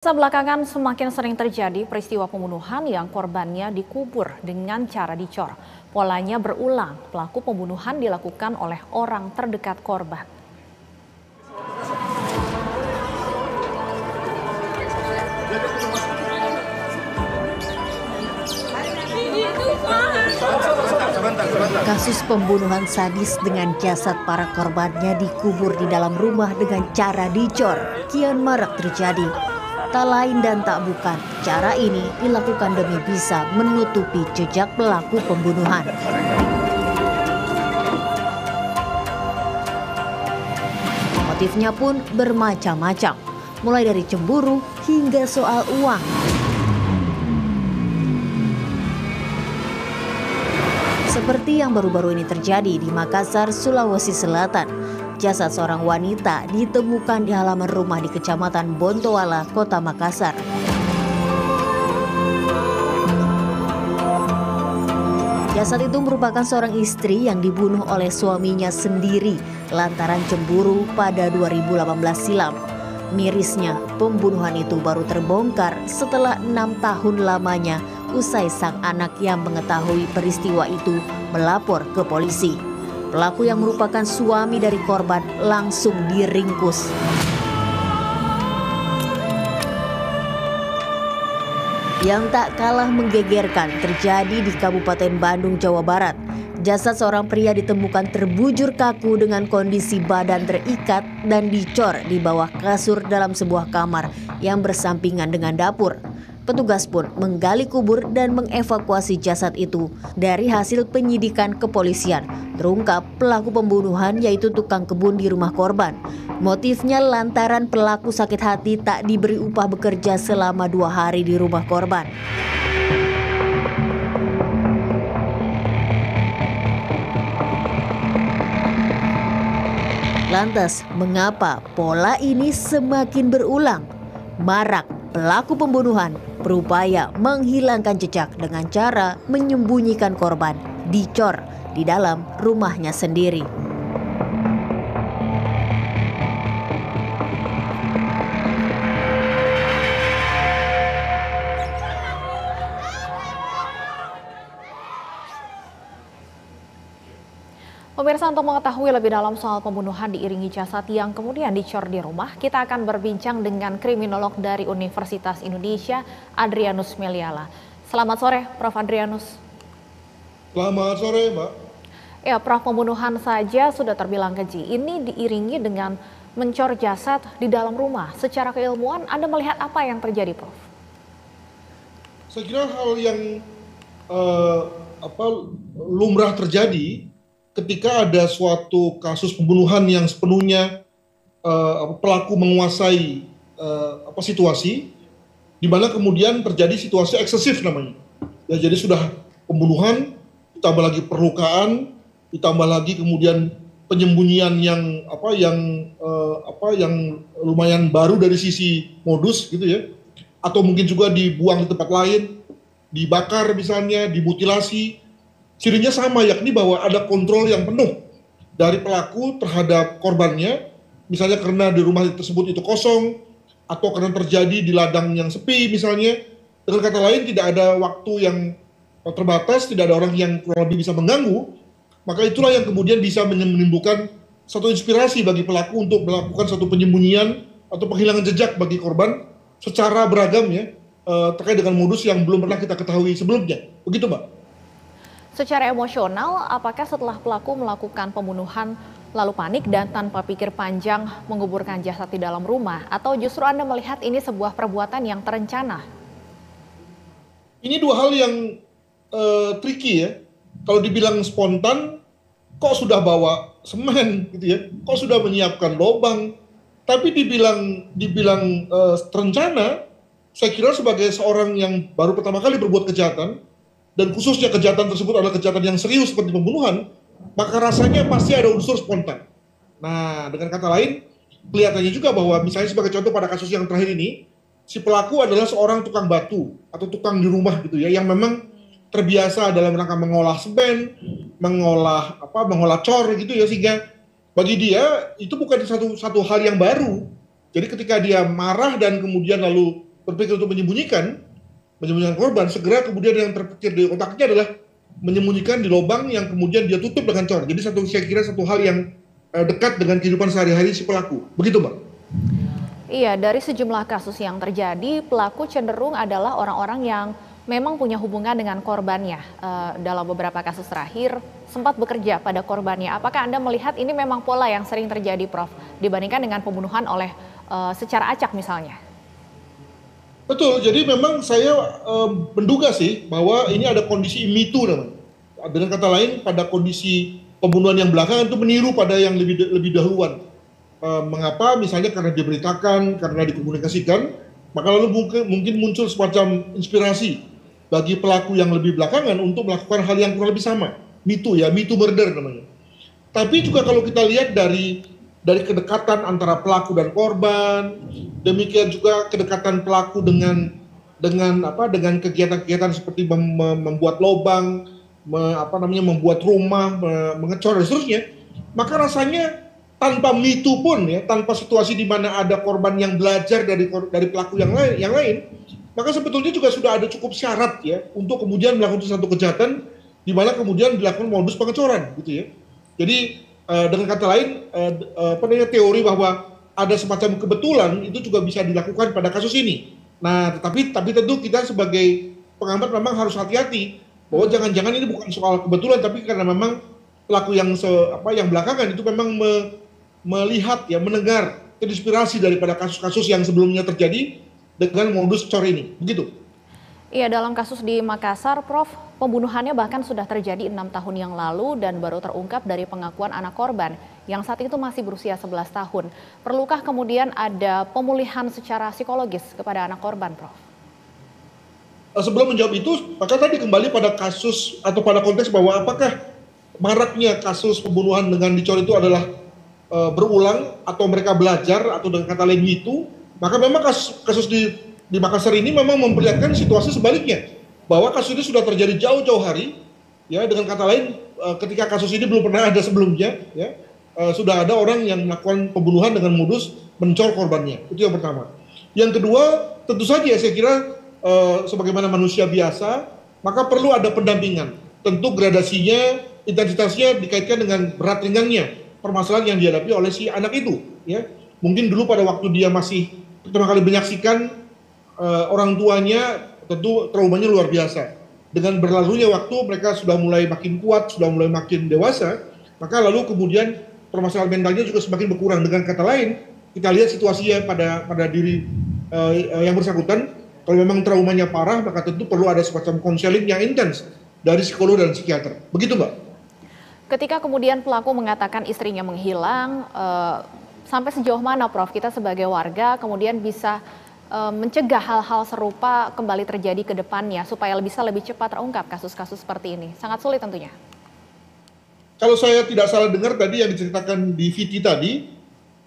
Sebelakangan semakin sering terjadi peristiwa pembunuhan yang korbannya dikubur dengan cara dicor. Polanya berulang, pelaku pembunuhan dilakukan oleh orang terdekat korban. Kasus pembunuhan sadis dengan jasad para korbannya dikubur di dalam rumah dengan cara dicor kian marak terjadi. Tak lain dan tak bukan, cara ini dilakukan demi bisa menutupi jejak pelaku pembunuhan. Motifnya pun bermacam-macam, mulai dari cemburu hingga soal uang. Seperti yang baru-baru ini terjadi di Makassar, Sulawesi Selatan. Jasad seorang wanita ditemukan di halaman rumah di Kecamatan Bontoala, Kota Makassar. Jasad itu merupakan seorang istri yang dibunuh oleh suaminya sendiri lantaran cemburu pada 2018 silam. Mirisnya, pembunuhan itu baru terbongkar setelah enam tahun lamanya usai sang anak yang mengetahui peristiwa itu melapor ke polisi. Pelaku yang merupakan suami dari korban langsung diringkus. Yang tak kalah menggegerkan terjadi di Kabupaten Bandung, Jawa Barat. Jasad seorang pria ditemukan terbujur kaku dengan kondisi badan terikat dan dicor di bawah kasur dalam sebuah kamar yang bersampingan dengan dapur. Petugas pun menggali kubur dan mengevakuasi jasad itu. Dari hasil penyidikan kepolisian, terungkap pelaku pembunuhan yaitu tukang kebun di rumah korban. Motifnya lantaran pelaku sakit hati tak diberi upah bekerja selama dua hari di rumah korban. Lantas, mengapa pola ini semakin berulang? Marak pelaku pembunuhan berupaya menghilangkan jejak dengan cara menyembunyikan korban dicor di dalam rumahnya sendiri. Pemirsa untuk mengetahui lebih dalam soal pembunuhan diiringi jasad yang kemudian dicor di rumah, kita akan berbincang dengan kriminolog dari Universitas Indonesia, Adrianus Meliala. Selamat sore, Prof. Adrianus. Selamat sore, Mbak. Ya, Prof. Pembunuhan saja sudah terbilang keji. Ini diiringi dengan mencor jasad di dalam rumah. Secara keilmuan, Anda melihat apa yang terjadi, Prof? Saya kira hal yang uh, apa lumrah terjadi ketika ada suatu kasus pembunuhan yang sepenuhnya uh, pelaku menguasai uh, apa situasi di mana kemudian terjadi situasi eksesif namanya. Ya jadi sudah pembunuhan ditambah lagi perlukaan ditambah lagi kemudian penyembunyian yang apa yang uh, apa yang lumayan baru dari sisi modus gitu ya atau mungkin juga dibuang di tempat lain dibakar misalnya dimutilasi cirinya sama yakni bahwa ada kontrol yang penuh dari pelaku terhadap korbannya. Misalnya karena di rumah tersebut itu kosong atau karena terjadi di ladang yang sepi misalnya. Dengan kata lain tidak ada waktu yang terbatas tidak ada orang yang kurang lebih bisa mengganggu. Maka itulah yang kemudian bisa menimbulkan satu inspirasi bagi pelaku untuk melakukan satu penyembunyian atau penghilangan jejak bagi korban secara beragam ya eh, terkait dengan modus yang belum pernah kita ketahui sebelumnya. Begitu mbak Secara emosional, apakah setelah pelaku melakukan pembunuhan lalu panik dan tanpa pikir panjang menguburkan jasad di dalam rumah? Atau justru Anda melihat ini sebuah perbuatan yang terencana? Ini dua hal yang uh, tricky ya. Kalau dibilang spontan, kok sudah bawa semen gitu ya, kok sudah menyiapkan lubang. Tapi dibilang dibilang uh, terencana, saya kira sebagai seorang yang baru pertama kali berbuat kejahatan, dan khususnya kejahatan tersebut adalah kejahatan yang serius seperti pembunuhan, maka rasanya pasti ada unsur spontan. Nah, dengan kata lain, kelihatannya juga bahwa misalnya sebagai contoh pada kasus yang terakhir ini, si pelaku adalah seorang tukang batu atau tukang di rumah gitu ya, yang memang terbiasa dalam rangka mengolah semen, mengolah apa, mengolah cor gitu ya, sehingga bagi dia itu bukan satu satu hal yang baru. Jadi ketika dia marah dan kemudian lalu berpikir untuk menyembunyikan menyembunyikan korban, segera kemudian yang terpikir di otaknya adalah menyembunyikan di lubang yang kemudian dia tutup dengan cor. Jadi satu saya kira satu hal yang uh, dekat dengan kehidupan sehari-hari si pelaku. Begitu, Mbak. Iya, dari sejumlah kasus yang terjadi, pelaku cenderung adalah orang-orang yang memang punya hubungan dengan korbannya. Uh, dalam beberapa kasus terakhir, sempat bekerja pada korbannya. Apakah Anda melihat ini memang pola yang sering terjadi, Prof, dibandingkan dengan pembunuhan oleh uh, secara acak misalnya? Betul, jadi memang saya um, menduga sih bahwa ini ada kondisi mitu namanya. Dengan kata lain, pada kondisi pembunuhan yang belakangan itu meniru pada yang lebih lebih dahuluan. Mengapa? Misalnya karena diberitakan, karena dikomunikasikan, maka lalu mungkin, mungkin muncul semacam inspirasi bagi pelaku yang lebih belakangan untuk melakukan hal yang kurang lebih sama. Mitu ya, mitu murder namanya. Tapi juga kalau kita lihat dari dari kedekatan antara pelaku dan korban, demikian juga kedekatan pelaku dengan dengan apa dengan kegiatan-kegiatan seperti mem, membuat lubang, me, apa namanya membuat rumah, me, mengecor dan seterusnya, maka rasanya tanpa mitu pun ya, tanpa situasi di mana ada korban yang belajar dari dari pelaku yang lain yang lain, maka sebetulnya juga sudah ada cukup syarat ya untuk kemudian melakukan satu kejahatan di mana kemudian dilakukan modus pengecoran gitu ya. Jadi uh, dengan kata lain uh, uh, apa namanya teori bahwa ada semacam kebetulan itu juga bisa dilakukan pada kasus ini. Nah, tetapi tapi tentu kita sebagai pengamat memang harus hati-hati bahwa jangan-jangan ini bukan soal kebetulan tapi karena memang pelaku yang se, apa yang belakangan itu memang me, melihat ya mendengar inspirasi daripada kasus-kasus yang sebelumnya terjadi dengan modus cor ini. Begitu. Iya, dalam kasus di Makassar, Prof, pembunuhannya bahkan sudah terjadi enam tahun yang lalu dan baru terungkap dari pengakuan anak korban yang saat itu masih berusia 11 tahun. Perlukah kemudian ada pemulihan secara psikologis kepada anak korban, Prof? Eh, sebelum menjawab itu, maka tadi kembali pada kasus atau pada konteks bahwa apakah maraknya kasus pembunuhan dengan dicor itu adalah e, berulang atau mereka belajar atau dengan kata lain itu, maka memang kasus, kasus di di Makassar ini memang memperlihatkan situasi sebaliknya bahwa kasus ini sudah terjadi jauh-jauh hari ya dengan kata lain eh, ketika kasus ini belum pernah ada sebelumnya ya eh, sudah ada orang yang melakukan pembunuhan dengan modus mencor korbannya. Itu yang pertama. Yang kedua tentu saja saya kira eh, sebagaimana manusia biasa maka perlu ada pendampingan. Tentu gradasinya intensitasnya dikaitkan dengan berat ringannya permasalahan yang dihadapi oleh si anak itu ya. Mungkin dulu pada waktu dia masih pertama kali menyaksikan uh, orang tuanya tentu traumanya luar biasa. Dengan berlalunya waktu mereka sudah mulai makin kuat, sudah mulai makin dewasa, maka lalu kemudian permasalahan mentalnya juga semakin berkurang. Dengan kata lain, kita lihat situasinya pada pada diri uh, yang bersangkutan. Kalau memang traumanya parah, maka tentu perlu ada semacam konseling yang intens dari psikolog dan psikiater. Begitu, Mbak. Ketika kemudian pelaku mengatakan istrinya menghilang, uh, sampai sejauh mana, Prof? Kita sebagai warga kemudian bisa mencegah hal-hal serupa kembali terjadi ke depannya supaya bisa lebih cepat terungkap kasus-kasus seperti ini? Sangat sulit tentunya. Kalau saya tidak salah dengar tadi yang diceritakan di VT tadi,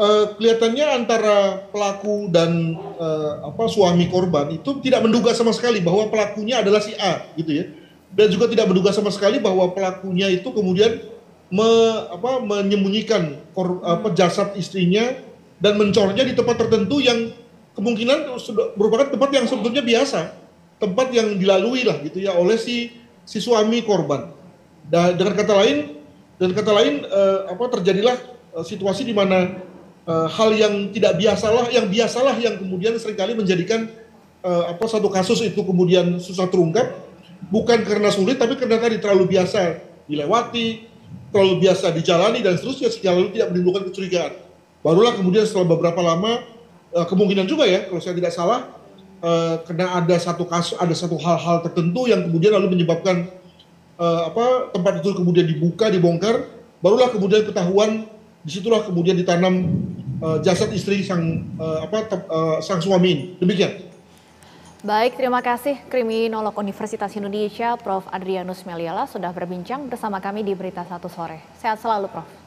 uh, kelihatannya antara pelaku dan uh, apa suami korban itu tidak menduga sama sekali bahwa pelakunya adalah si A, gitu ya. Dan juga tidak menduga sama sekali bahwa pelakunya itu kemudian me, apa, menyembunyikan kor, apa, jasad istrinya dan mencornya di tempat tertentu yang kemungkinan merupakan tempat yang sebetulnya biasa, tempat yang dilalui lah gitu ya oleh si si suami korban. Dan dengan kata lain, dan kata lain uh, apa terjadilah uh, situasi di mana uh, hal yang tidak biasalah, yang biasalah yang kemudian sering kali menjadikan uh, apa satu kasus itu kemudian susah terungkap, bukan karena sulit tapi karena tadi terlalu biasa dilewati, terlalu biasa dijalani dan seterusnya sehingga lalu tidak menimbulkan kecurigaan. Barulah kemudian setelah beberapa lama uh, kemungkinan juga ya kalau saya tidak salah uh, karena ada satu kasus ada satu hal-hal tertentu yang kemudian lalu menyebabkan uh, apa tempat itu kemudian dibuka dibongkar barulah kemudian ketahuan di situlah kemudian ditanam uh, jasad istri sang uh, apa uh, sang suami demikian Baik, terima kasih Kriminolog Universitas Indonesia Prof. Adrianus Meliala sudah berbincang bersama kami di Berita Satu Sore. Sehat selalu Prof.